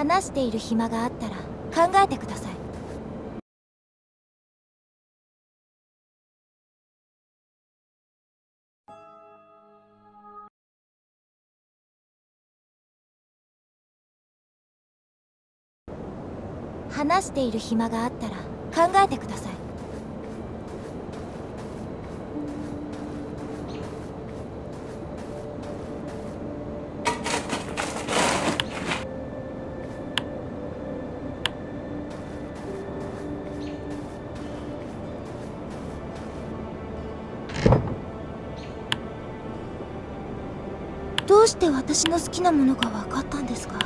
話している暇があったら考えてください。話している暇があったら考えてください。して私の好きなものが分かったんですか？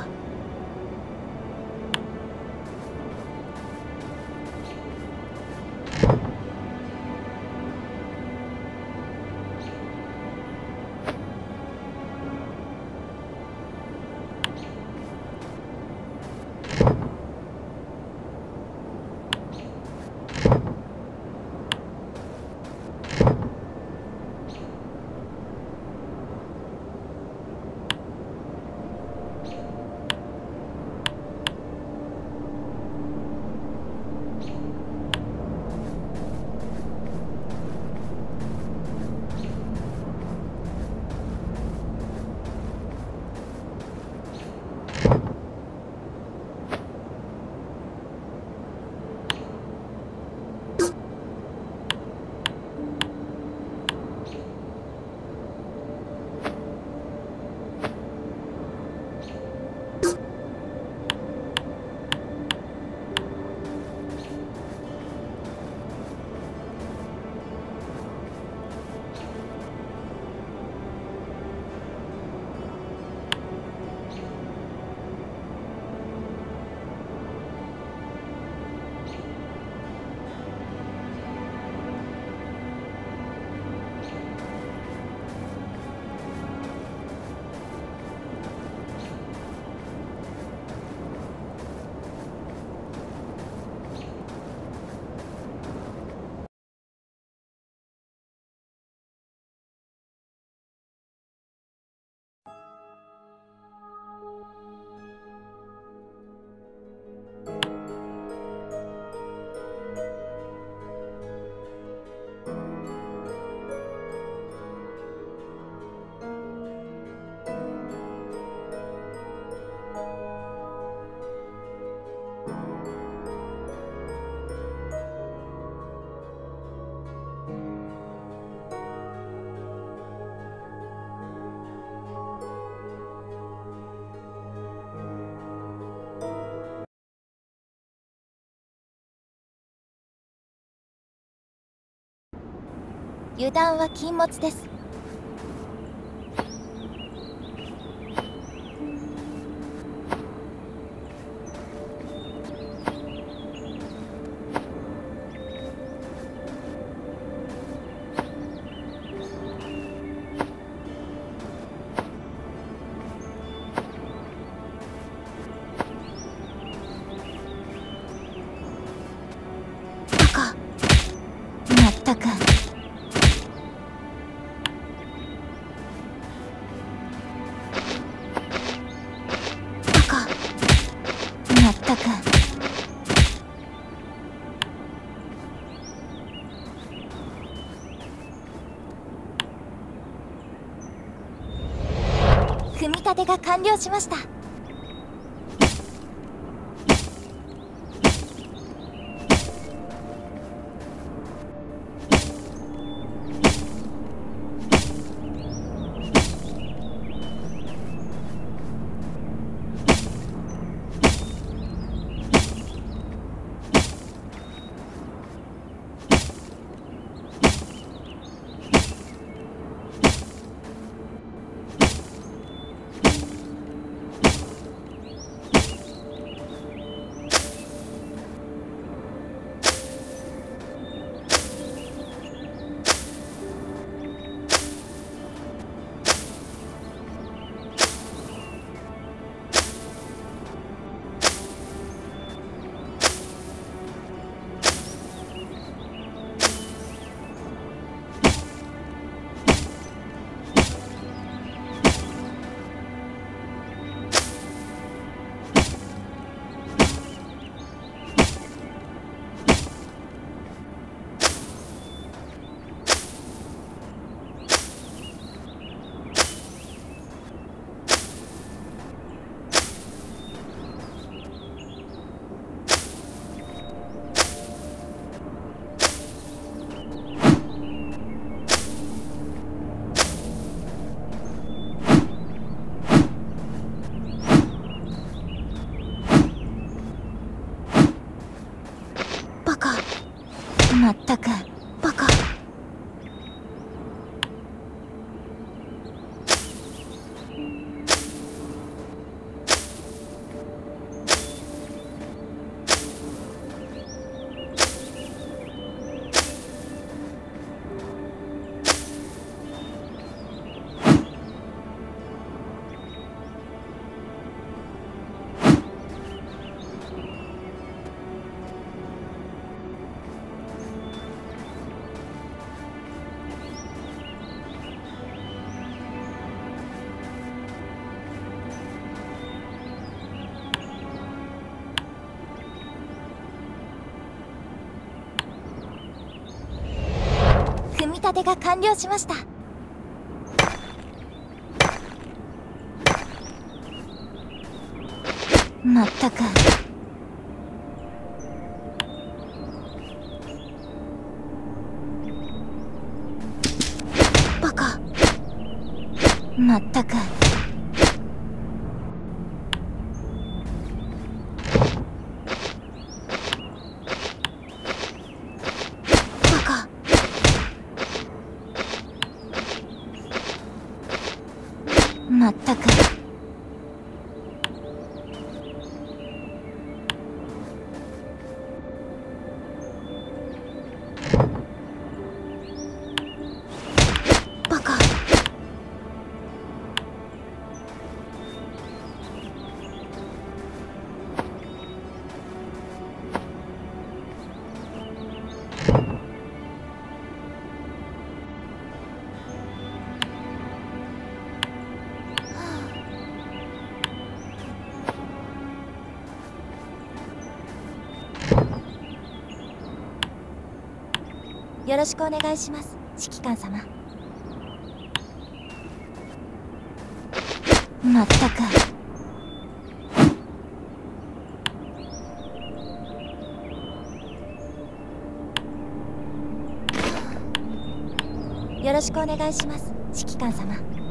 油断は禁物です。組み立てが完了しました。立てが完了しました。まったく。バカ。まったく。よろしくお願いします。指揮官様。まったく。よろしくお願いします。指揮官様。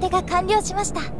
立てが完了しました。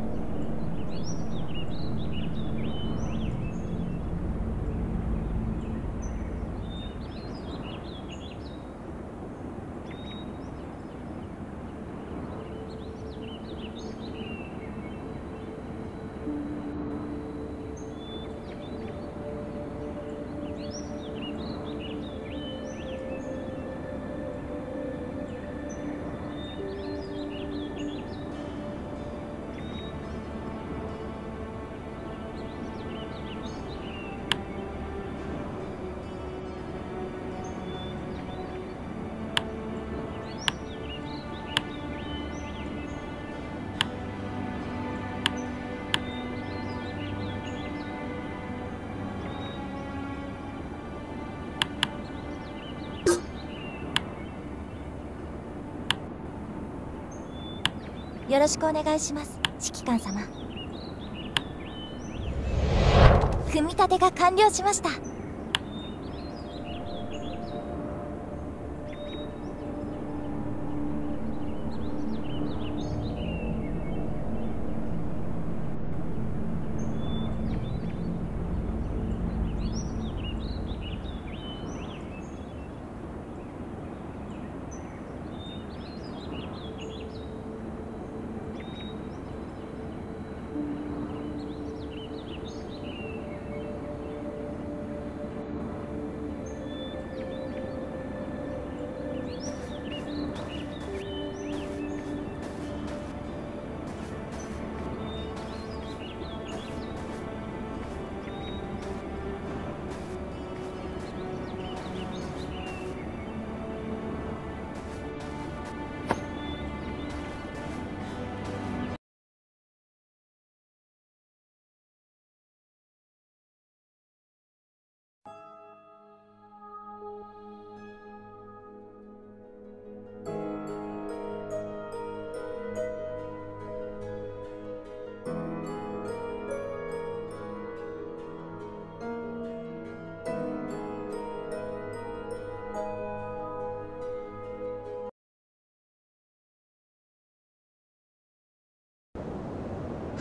よろしくお願いします。指揮官様。組み立てが完了しました。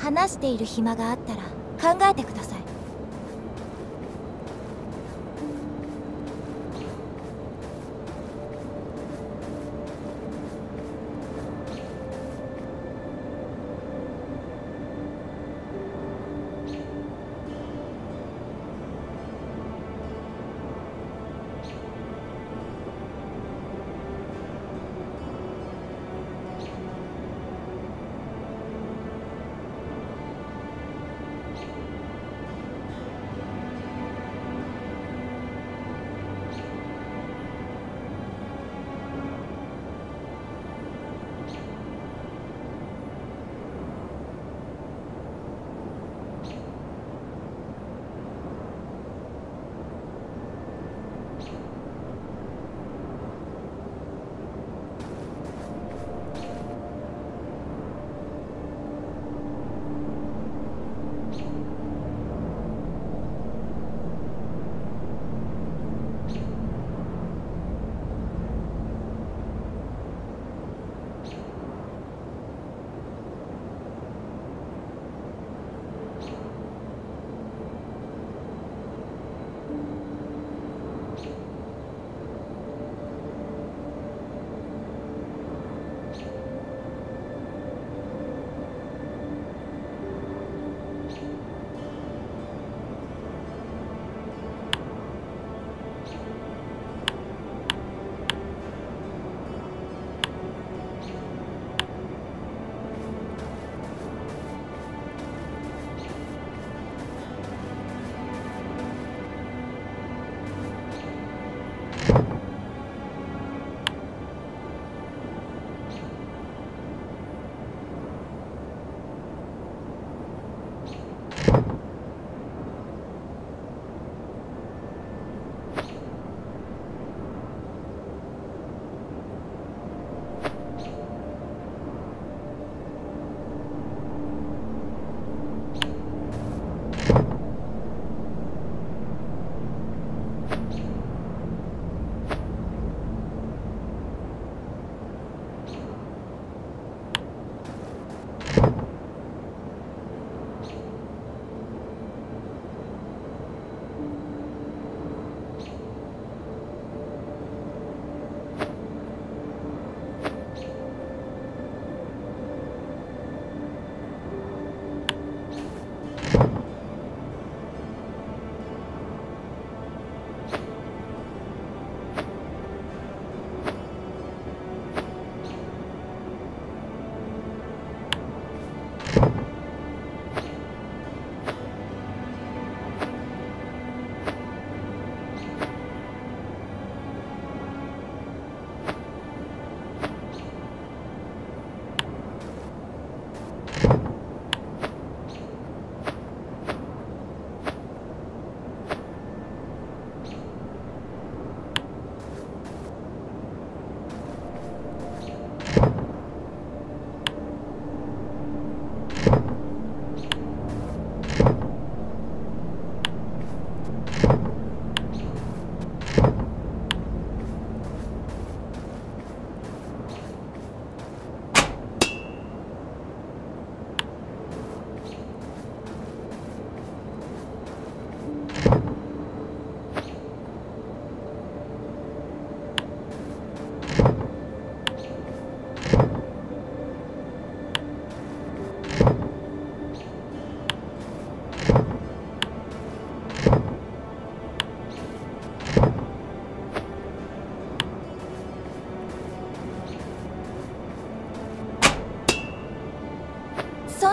話している暇があったら考えてください。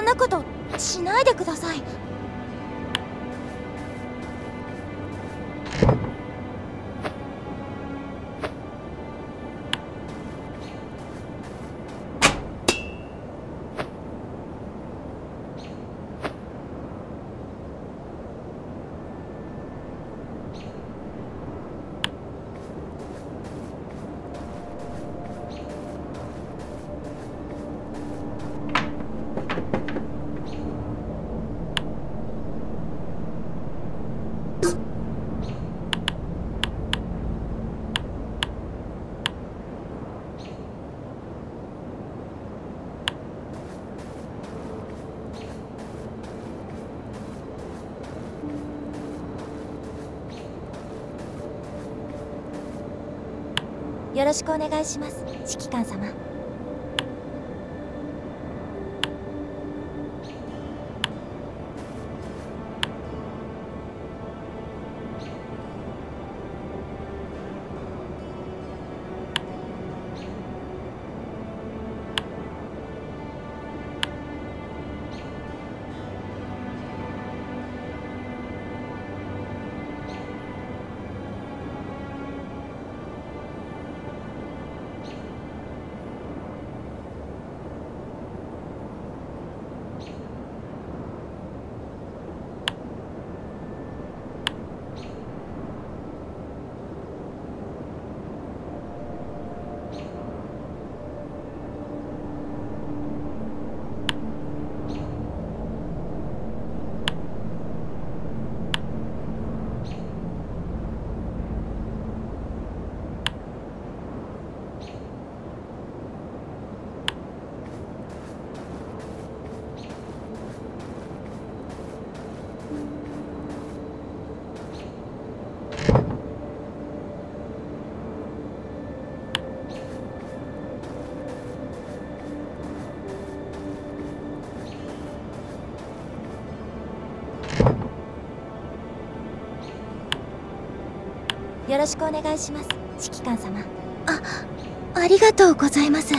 なことしないでください。よろしくお願いします。指揮官様。よろしくお願いします。指揮官様。あありがとうございます。